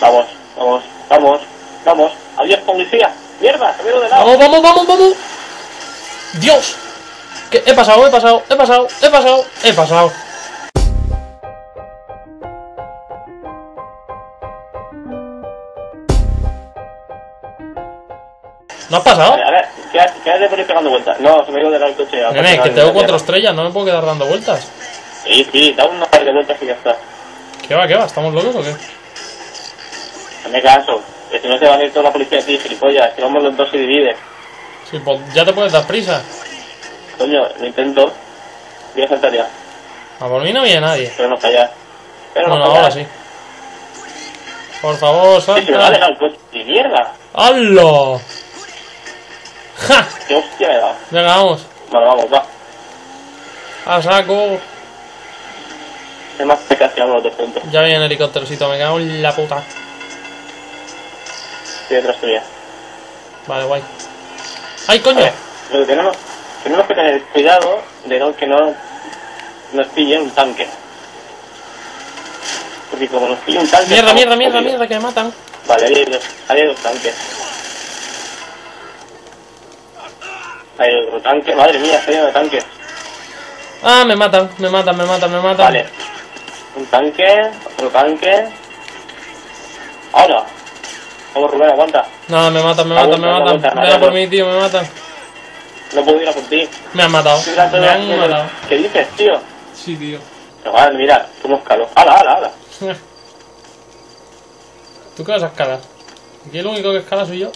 Vamos, vamos, vamos, vamos. Adiós, policía. Mierda, se de lado. Vamos, vamos, vamos, vamos. Dios. ¿Qué? He pasado, he pasado, he pasado, he pasado, he pasado. ¿No has pasado? Vale, a ver, quédate, quédate por ahí pegando vueltas. No, se me ha ido de lado el coche. Nene, que tengo a cuatro estrellas, no me puedo quedar dando vueltas. Sí, sí, da una par de vueltas y ya está. ¿Qué va, qué va? ¿Estamos locos o qué? Hazme caso, que si no se va a ir toda la policía a ti, gilipollas. Que vamos los dos y divide. Sí, pues ya te puedes dar prisa. Coño, lo intento. Voy a saltar ya, A por mí no viene nadie. pero no fallar. Pero Bueno, no ahora sí. Por favor, Sí, se me va a salta. dejar el coche. ¡Y mierda! ¡Halo! ¡Ja! ¡Qué hostia me da! Venga, vamos. Vale, vamos, va. A saco. Es más casi vamos los dos juntos. Ya viene el helicópterocito, me cago en la puta. Estoy detrás tuya. Vale, guay. ¡Ay, coño! Vale, lo que tenemos, tenemos que tener cuidado de no, que no nos pille un tanque. Porque como nos pille un tanque... Mierda, mierda, mierda, mierda, que me matan. Vale, ahí hay dos, ahí hay dos tanques. Hay otro tanque, madre mía, está lleno de tanques. Ah, me matan, me matan, me matan, me matan. Vale. Un tanque, otro tanque. Ahora. Vamos, Rubén, aguanta. No, me matan, me matan, me matan. Venga Mariano. por mí, tío, me matan. No puedo ir a por ti. Me han matado. Me han matado. ¿Qué dices, tío? Sí, tío. Pero vale, mira, somos calos. ¡Hala, hala, hala! ¿Tú qué vas a escalar? Aquí el único que escala soy yo.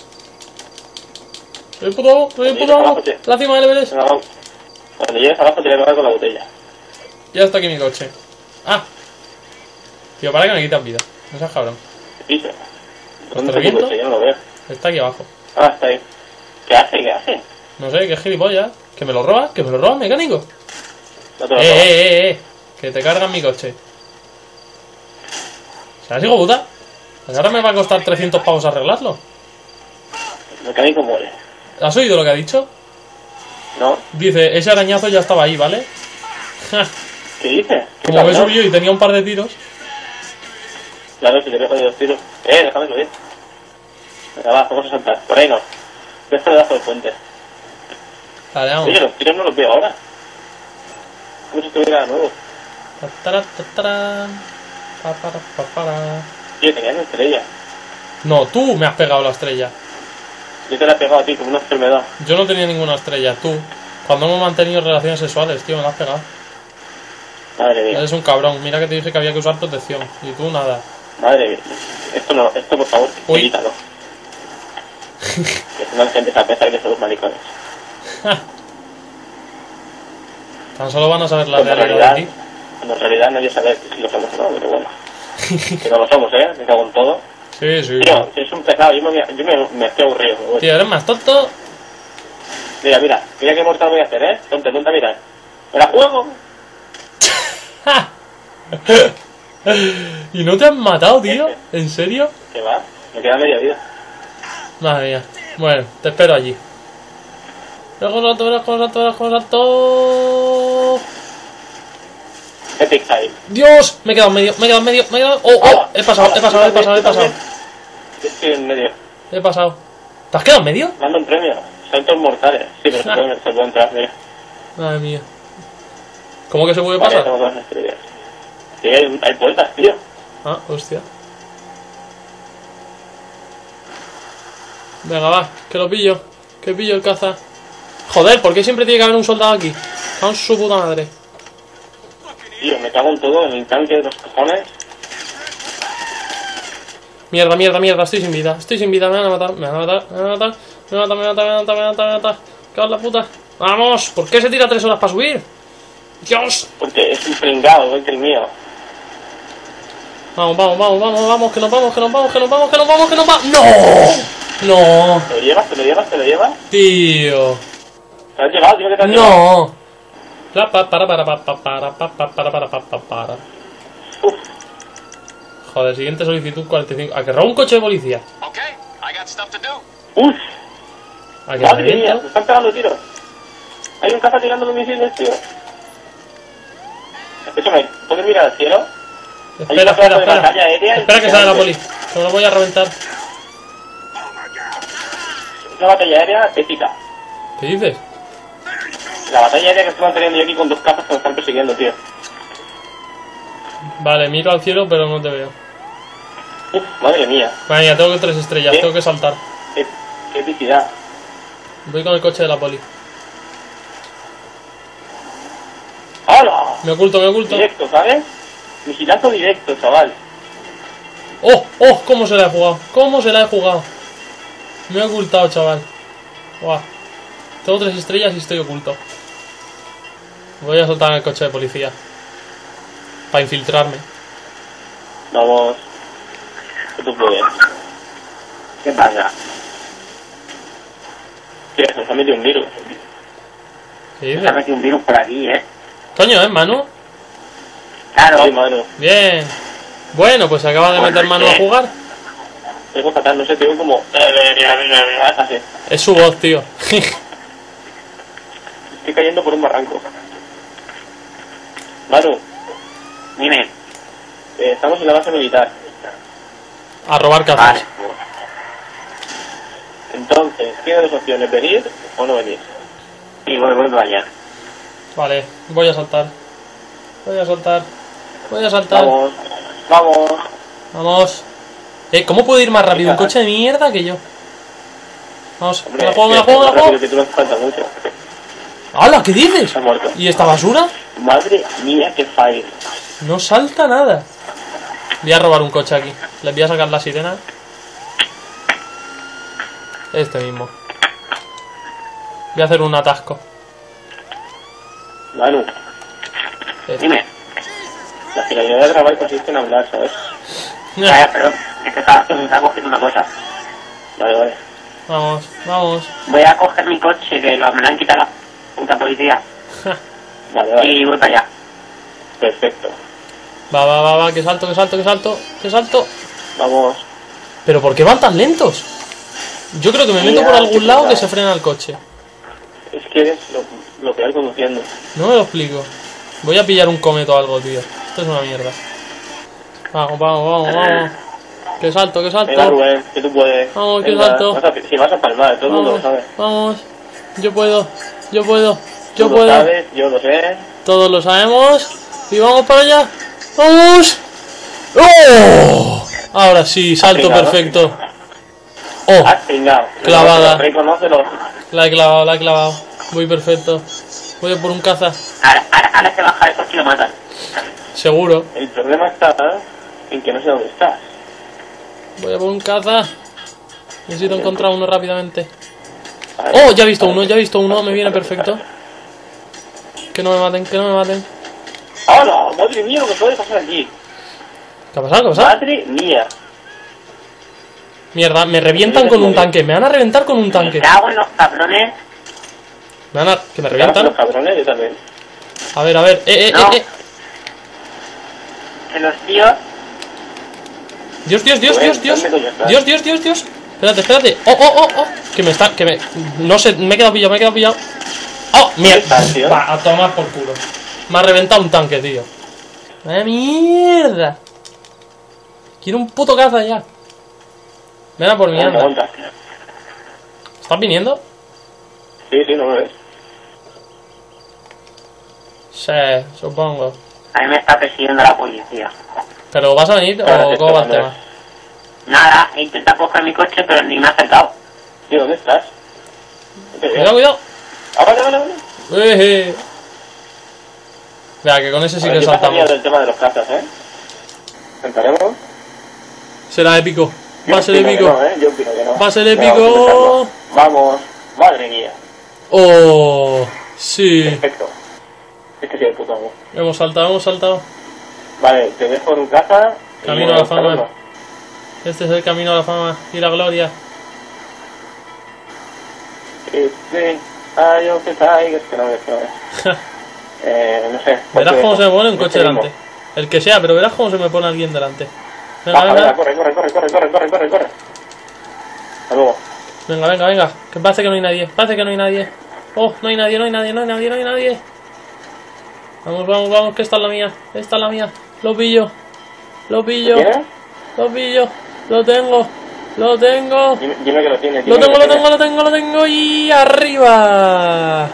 Soy el puto amo, soy el puto amo. La cima del Everest. Venga, vamos. Cuando llegues abajo te voy a pegar con la botella. Ya está aquí mi coche. Ah. Tío, para que me quitas vida. No seas cabrón. ¿Qué ¿Dónde reviento? Yo no lo veo. Está aquí abajo. Ah, está ahí. ¿Qué hace? ¿Qué hace? No sé, qué gilipollas. ¿Que me lo robas? ¿Que me lo robas, mecánico? No te Eh, lo eh, robo. eh, eh. Que te cargan mi coche. ¿Sabes, hijo puta? Pues ahora me va a costar 300 pavos arreglarlo. El mecánico muere. ¿Has oído lo que ha dicho? ¿No? Dice, ese arañazo ya estaba ahí, ¿vale? Ja, ¿Qué dices? ¿Qué Como me subió y tenía un par de tiros. Claro, si le pego de dos tiros. Eh, déjame subir. Venga, va, vamos a saltar. Por ahí no. De este debajo del puente. Vale, vamos. Oye, los tiros no los veo ahora. Como si estuviera de nuevo. Tatara, tatara. Pa, para, pa, para. Tío, tenías una estrella. No, tú me has pegado la estrella. Yo te la he pegado a ti como una enfermedad. Yo no tenía ninguna estrella, tú. Cuando hemos mantenido relaciones sexuales, tío, me la has pegado. Madre mía. Eres un cabrón. Mira que te dije que había que usar protección. Y tú nada. Madre mía. Esto no, esto por favor, Uy. quítalo. No gente a pensar que somos maricones. Tan solo van a saber la Cuando en realidad de realidad, ti. cuando en realidad nadie sabe si lo somos o no, pero bueno. que no lo somos, ¿eh? Me cago en todo. Sí, sí. Tío, es un pesado, yo me, yo me, me estoy aburrido. me. Tío, eres más tonto. Mira, mira, mira qué mortal voy a hacer, ¿eh? Tonta, tonta, mira. ¡Me la juego! ¿Y no te han matado, tío? ¿En serio? ¿Qué va? Me queda media vida. Madre mía. Bueno, te espero allí. Salto, verás con salto. Epic time. ¡Dios! Me he quedado en medio, me he quedado en medio, me he quedado... ¡Oh, oh! He pasado, he pasado, he pasado, he pasado. Estoy en medio. He pasado. ¿Te has quedado en medio? Mando un premio. Saltos mortales. Sí, pero se puede, entrar, mira. Madre mía. ¿Cómo que se puede pasar? Sí, hay, hay puertas, tío. Ah, hostia. Venga, va, que lo pillo. Que pillo el caza. Joder, ¿por qué siempre tiene que haber un soldado aquí? Con su puta madre. Tío, me cago en todo, en el tanque de los cojones. Mierda, mierda, mierda, estoy sin vida, estoy sin vida, me van a matar, me van a matar, me van a matar, me van a matar, me van a matar, me van a matar, me van a matar. Cago en la puta. ¡Vamos! ¿Por qué se tira tres horas para subir? ¡Dios! Porque es un pringado, es el mío. Vamos, vamos, vamos, vamos, vamos, que nos vamos, que nos vamos, que nos vamos, que nos vamos, que nos vamos. ¡No! ¡No! ¿Te lo llevas? ¿Te lo llevas? ¿Te lo llevas? Tío. ¿Te lo has llevado? Dime que te lo has llevado. No. La pa para para pa pa para pa pa para para pa pa para. Uf, Joder, siguiente solicitud 45. ¿A que roba un coche de policía? Okay, I got stuff to do. uf, ¿A que madre mía, me están pegando tiros. Hay un caza tirando los misiles, tío. Escúchame, ¿puedes mirar al cielo? Espera, espera, espera. Espera que salga la poli. Me lo voy a reventar. Una batalla aérea épica. ¿Qué dices? La batalla aérea que estoy manteniendo yo aquí con dos cazas que me están persiguiendo, tío. Vale, miro al cielo, pero no te veo. Uf, madre mía. Madre mía, tengo que tres estrellas, ¿Qué? tengo que saltar. Qué, qué epicidad. Voy con el coche de la poli. ¡Hala! Me oculto, me oculto. Directo, ¿sabes? Vigilazo directo, chaval. ¡Oh! ¡Oh! ¿Cómo se la he jugado? ¿Cómo se la he jugado? Me he ocultado, chaval. Buah. Tengo tres estrellas y estoy oculto. Voy a soltar en el coche de policía. Para infiltrarme. Vamos. Que tú puedes. ¿Qué pasa? Tío, se nos ha metido un virus. ¿Qué Se ha metido un virus por aquí, ¿eh? Coño, ¿eh, Manu? Claro. Sí, mano. Bien. Bueno, pues acaba de meter Manu a jugar. Tengo fatal, no sé, tengo como... Así. Es su voz, tío. Estoy cayendo por un barranco. Manu, Dime. eh, estamos en la base militar. a robar Vale. cazas. Entonces, tienes dos opciones, venir o no venir. Sí, voy, voy para allá. Vale, voy a saltar. Voy a saltar. Voy a saltar. Vamos, vamos. Vamos. Eh, ¿cómo puedo ir más rápido? Un coche de mierda que yo. Vamos, me Hombre, la juego, me la juego, me la juego. que tú mucho. ¡Hala! ¿Qué dices? ¿Y esta basura? Madre mía, qué fire. No salta nada. Voy a robar un coche aquí. Les voy a sacar la sirena. Este mismo. Voy a hacer un atasco. Manu, Este. Dime. la finalidad de grabar consiste en hablar, ¿sabes? Vaya, pero es que está, está cogiendo una cosa. Vale, vale. Vamos, vamos. Voy a coger mi coche, que lo, me lo han quitado la puta policía. Vale, vale. Y voy para allá. Perfecto. Va, va, va, va, que salto, que salto, que salto, que salto. Vamos. ¿Pero por qué van tan lentos? Yo creo que me meto por algún lado que se frena el coche. Es que eres lo, lo que hay conduciendo. No me lo explico. Voy a pillar un cometo o algo, tío. Esto es una mierda. Vamos, vamos, vamos, vamos. Que salto, que Venga, salto. Rubén, que tú puedes. Vamos, que Venga, salto. vas a- si vas a palmar, todo el mundo lo sabe. vamos. Yo puedo, yo puedo, yo Tú lo puedo. sabes, yo lo sé. Todos lo sabemos. Y vamos para allá. ¡Vamos! ¡Oh! Ahora sí, salto perfecto. ¡Oh! Pringado. Clavada. La he clavado, la he clavado. Voy perfecto. Voy a por un caza. Ahora, ahora, ahora se baja coche y lo matan. Seguro. El problema está en que no sé dónde estás. Voy a por un caza. Necesito encontrar uno rápidamente. Oh, ya he visto uno, ya he visto uno. Me viene perfecto. Que no me maten, que no me maten. ¡Hola! ¡Madre mía lo que puede pasar aquí! ¿Qué ha pasado? ¿Qué ha pasado? ¡Madre mía! Mierda, me revientan con un tanque. Me van a reventar con un Me tanque. cago en los cabrones. Me van a... Que me Los revientan. cabrones, yo también. A ver, a ver. Eh, eh, No. eh, eh. Que los tíos... Dios, Dios, Dios, Dios, Dios. Dios, Dios, Dios, Dios. Espérate, espérate. Oh, oh, oh, oh. Que me está, que me. No sé, me he quedado pillado, me he quedado pillado. Oh, mierda. Va, a tomar por culo. Me ha reventado un tanque, tío. ¡Vaya mierda! Quiero un puto caza ya. Ven a por mierda. ¿Estás viniendo? Sí, sí, no me ves. Sí, supongo. A mí me está persiguiendo la policía. ¿Pero vas a venir o cómo va el tema? Nada, he intentado coger mi coche, pero ni me ha acercado. Tío, ¿dónde estás? Cuidado, cuidado. Ah, vale, vale, vale. Eh, Vea, que con ese sí que ¿qué pasaría saltamos. del tema de los eh? ¿Intentaremos? Será épico. Va a ser épico. no, ¿eh? Yo opino que no. Va a ser épico. vamos. Madre mía. Oh, sí. Perfecto. Este sí es el puto amo. Hemos saltado, hemos saltado. Vale, te dejo en y Camino a la fama. Este es el camino a la fama y la gloria. Este. Ay, yo que traigo, es que no ves. Eh, no sé. Verás cómo se me pone un coche delante. El que sea, pero verás cómo se me pone alguien delante. Venga, venga, corre, corre, corre, corre, corre, corre, corre, corre. Hasta luego. Venga, venga, venga. Que parece que no hay nadie. Parece que no hay nadie. Oh, no hay nadie, no hay nadie, no hay nadie, no hay nadie. Vamos, vamos, vamos, que esta es la mía. Esta es la mía. Lo pillo. Lo pillo. Lo pillo. Lo tengo. Lo tengo. Dime, dime que lo tienes. Lo tengo, lo tengo, lo tengo, lo tengo. Y arriba.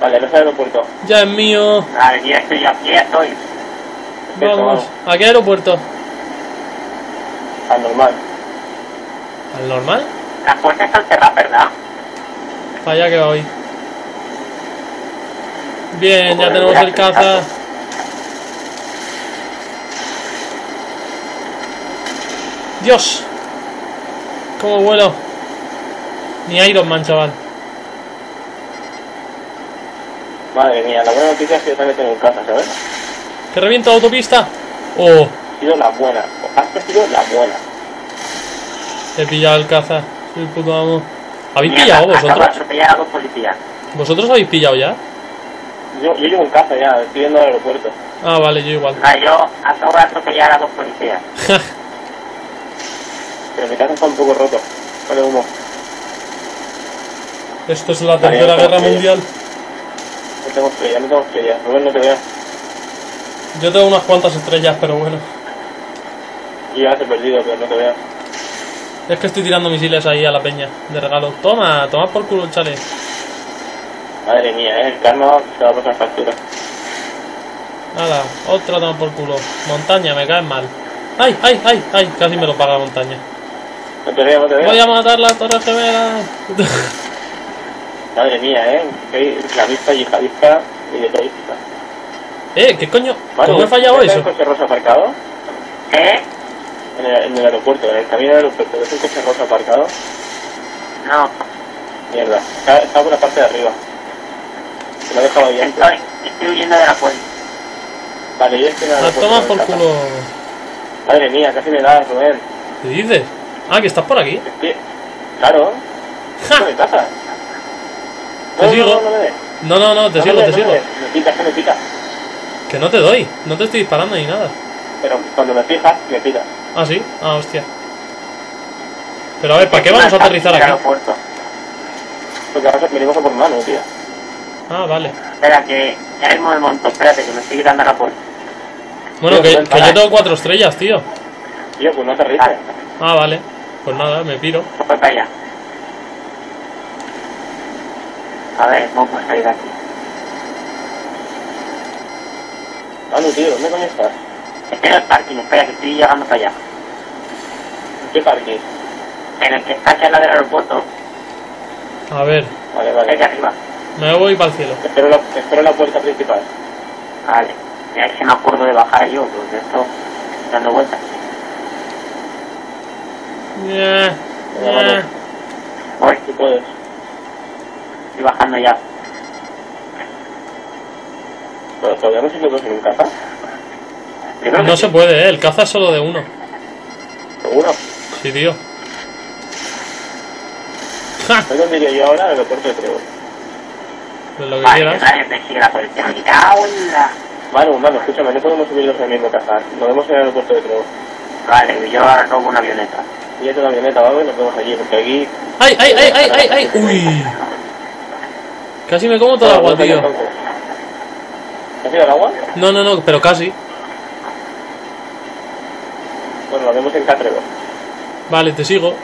Vale, no es aeropuerto. Ya es mío. Ya estoy, ya estoy. Vamos. ¿A qué aeropuerto? Al normal. ¿Al normal? Las puertas están cerradas, ¿verdad? Para allá que va hoy. Bien, ya tenemos el caza. Dios. ¿Cómo vuelo? Ni Iron Man, chaval. Madre mía, la buena noticia es que yo también tengo un caza, ¿sabes? ¿Que revienta la autopista? Oh, Ha sido la buena. Has sido la buena. he pillado el caza. Soy el puto amo. ¿Habéis pillado Acabo de vosotros? atropellar a dos policías. ¿Vosotros habéis pillado ya? Yo, yo llevo un caza ya, estoy yendo al aeropuerto. Ah, vale, yo igual. Ah, yo acabo de atropellar a dos policías. Pero mi caza está un poco roto. Vale, humo. Esto es la Vale, tercera guerra mundial. No tengo estrella, no tengo estrella. Rubén, no te veo. Yo tengo unas cuantas estrellas, pero bueno. Ya te he perdido, pero no te veo. Es que estoy tirando misiles ahí a la peña de regalo. Toma, toma por culo el chale. Madre mía, ¿eh? el karma se va a pasar factura. Nada, otra toma por culo. Montaña, me cae mal. ¡Ay, ay, ay, ay! Casi me lo paga montaña. No te veo, no te veo. Voy a matar las torres gemelas. Madre mía, ¿eh? Que islamista, yihadista y de política. eh, ¿qué coño? Vale, ¿Cómo he fallado ¿ves eso? el coche rosa aparcado? ¿Eh? En el, en el aeropuerto, en el camino del aeropuerto. ¿Ves un coche rosa aparcado? No, Mierda. Está, está por la parte de arriba. Se lo he dejado ahí antes. estoy, estoy huyendo de la puerta. Vale, yo estoy en el aeropuerto. tomas en por culo. Madre mía, casi me das, Rubén. ¿Qué dices? Ah, que estás por aquí. Claro. ¡Ja! ¿Qué me pasa? Te No, sigo. no, no, no te sigo, te sigo. me des. Me pica, que me pica. Que no te doy. No te estoy disparando ni nada. Pero cuando me fijas, me pica. Ah, sí. Ah, hostia. Pero a ver, ¿para qué vamos a aterrizar El aquí? Porque ahora venimos a por mano, tío. Ah, vale. Espera, que ya mismo me monto. Espérate, que me estoy quitando la puerta. Bueno, que, yo tengo cuatro estrellas, tío. Tío, pues no te ríes. Ah, vale. Pues nada, me piro. voy para allá. A ver, vamos a salir de aquí. Manu, tío, ¿dónde coño estás? Estoy en el parking, espera, que estoy llegando para allá. ¿En qué parque? En el que está aquí al lado del aeropuerto, A ver, Vale, vale. aquí arriba. me voy para el cielo. Espero la, espero la puerta principal. Vale. Ya es que me acuerdo de bajar yo, porque esto dando vueltas. Yeah, yeah. Voy, Tú puedes. estoy bajando ya. Pero todavía no se puede en un caza. Yo creo que No sí. se puede, ¿eh? El caza es solo de uno. Seguro. Sí, tío. ¡Ja! ¿Sabes dónde iría yo ahora? Al aeropuerto de Trevor. Pues lo que Vale, quieras. vale, me sigue la policía. Me cago en la... Manu, escúchame, no podemos subir en el mismo caza. Nos vemos en el aeropuerto de Trevor. Vale, yo ahora robo una avioneta. Y la avioneta, ¿vale? Nos vemos allí, porque aquí... ¡Ay, ay, ay, ay, ay, ay! ¡Uy! Casi me como todo el agua, tío. entonces. ¿Has ido al agua? No, no, no, pero casi. Bueno, nos vemos en Catrevor. Vale, te sigo.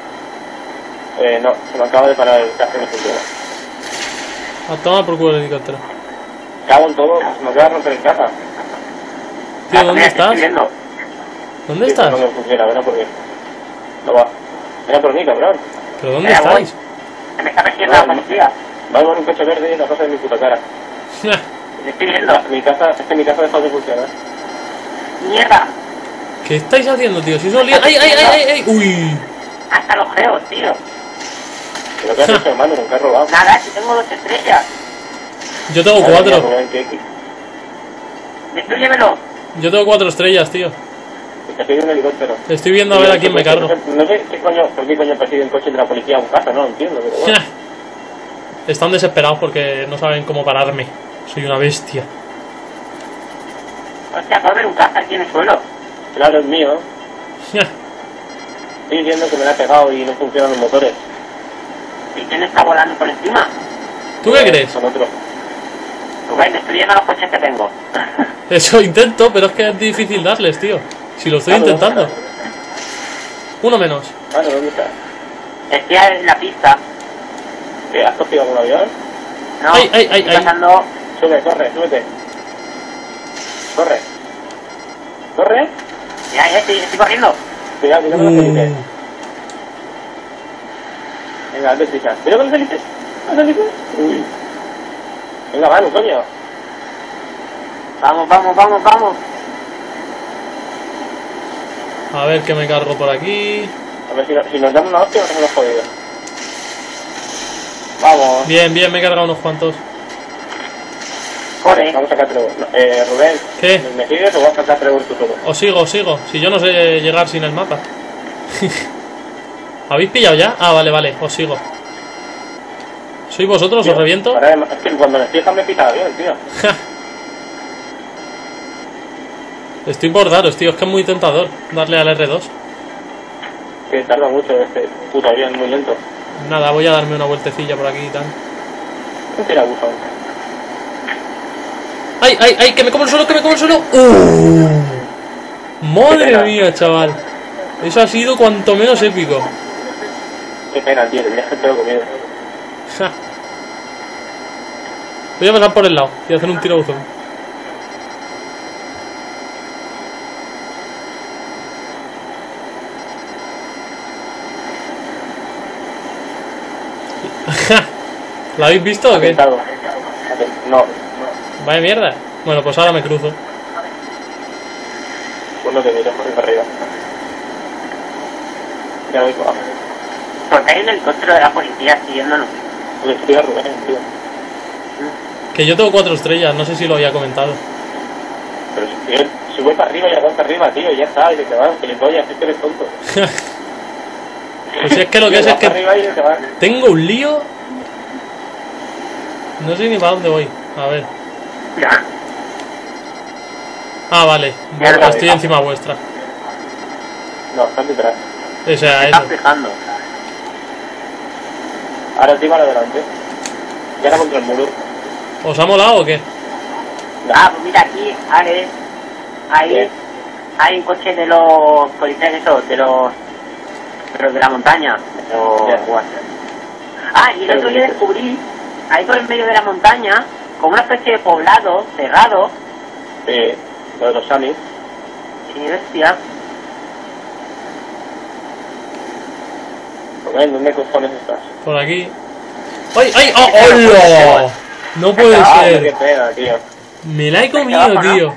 Eh, no, se me acaba de parar el y no funciona. A tomar por culo el helicóptero. Cago en todo, se me acaba de romper el caza. Tío, Ah, ¿dónde te estás? ¿Dónde Sí, estás? No me funciona, ven a por mí. No va. Ven a por mí, cabrón. ¿Pero dónde Mira, voy. estáis? Me está persiguiendo la policía. Va con un coche verde y la cosa de mi puta cara. Me estoy viendo. Mi casa, es que mi casa ha dejado de funcionar. Mierda. ¿Qué estáis haciendo, tío? Si li- ¡Ay, ay, ay, ay, ay! ¡Uy! Hasta los geos, tío. ¿Pero qué has hecho, hermano? ¿Con qué has robado? Nada, si tengo dos estrellas. Yo tengo Madre mía, cuatro. Rubén, ¿qué- qué- Destruyemelo. Yo tengo cuatro estrellas, tío. Te persigue un helicóptero. Estoy viendo a ver a quién me cargo. No sé qué coño, por qué coño persigue un coche de la policía a un casa, no lo entiendo, pero bueno. Están desesperados porque no saben cómo pararme. Soy una bestia. Hostia, puede haber un caza aquí en el suelo. Claro, es mío. Estoy viendo que me la ha pegado y no funcionan los motores. ¿Y quién está volando por encima? ¿Tú qué crees? Son otros. Rubén, destruyendo los coches que tengo. Eso intento, pero es que es difícil darles, tío. Si lo estoy Claro. intentando. Uno menos. Ah, no, ¿dónde estás? Estoy en la pista. ¿Qué, ¿Has cogido algún avión? No, Ay, ay, ay, estoy ay. pasando. Sube, corre, súbete. Corre. Corre. Ya, ya estoy, estoy corriendo. Cuidado, cuidado con los felices. Venga, dale prisa. Cuidado con los felices. ¿Los felices? Uy. Venga, vamos, coño. Vamos, vamos, vamos, vamos. A ver que me cargo por aquí. A ver si, no- si nos damos una hostia nos hemos jodido. Vamos. Bien, bien, me he cargado unos cuantos. Corre. Vamos a sacar Trevor. No, eh, Rubén. ¿Qué? ¿Me sigues o vas a sacar Trevor tú solo? Os sigo, os sigo. Si yo no sé llegar sin el mapa. ¿Habéis pillado ya? Ah, vale, vale, os sigo. ¿Sois vosotros? ¿Os reviento? Es que cuando me fijas me pisa bien, tío. Estoy por daros, tío. Es que es muy tentador darle al R2. Que tarda mucho este puto avión, muy lento. Nada, voy a darme una vueltecilla por aquí y tal. No tiene buzón. ¡Ay, ay, ay! ¡Que me como el suelo, que me como el suelo! ¡Uh! ¡Madre mía, chaval! Eso ha sido cuanto menos épico. Qué pena, tío, tendrías que comido. Ja. Voy a pasar por el lado y hacer un tiro buzón. ¿La habéis visto o qué? Aten- No, Vaya mierda. Bueno, pues ahora me cruzo. pues no te miro, por para arriba. Ya lo digo, Porque hay un helicóptero de la policía siguiéndonos. pues estoy a Rubén, tío. Que yo tengo cuatro estrellas, no sé si lo había comentado. Pero si, voy para arriba y aguanta arriba, tío, ya está, y te vas, gilipollas, es que eres tonto. Pues si es que lo que es Vas es que para vas. tengo un lío. No sé ni para dónde voy. A ver. Ya. Ah, vale. Ya lo Estoy encima vuestra. No, estás detrás. O sea, Me eso. estás fijando. Ahora te para adelante. Y ahora contra el muro. ¿Os ha molado o qué? Ah, pues mira aquí, Alex. Ahí ¿Qué? hay un coche de los policías esos, de los. de los de la montaña. de los Ya. Ah, y el otro día descubrí, ahí por el medio de la montaña, como una especie de poblado cerrado. Sí, lo de los Samis. Y bestia. Rubén, ¿dónde cojones estás? Por aquí. ¡Ay, ay! ¡Oh, hola! No puede Ah, ser. Me la he comido, tío.